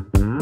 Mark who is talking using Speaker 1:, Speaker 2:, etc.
Speaker 1: Mm-hmm.